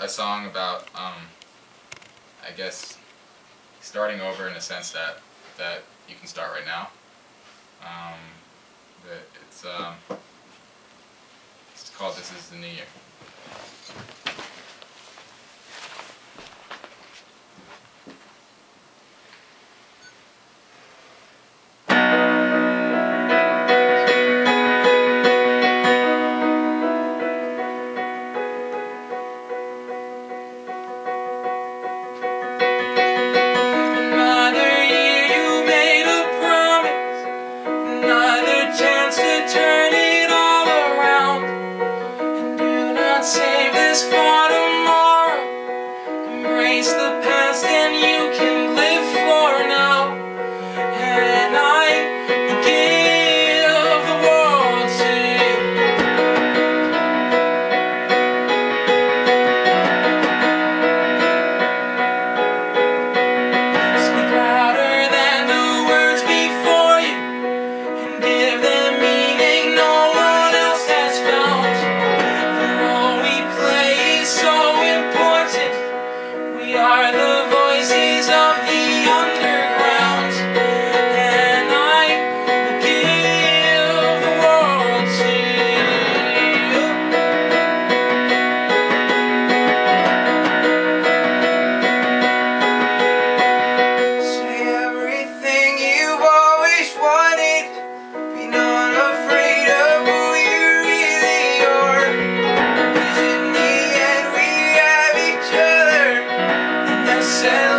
a song about, um, I guess, starting over in a sense that that you can start right now. Um, it's um, it's called "This Is the New Year." erase the past and you can sail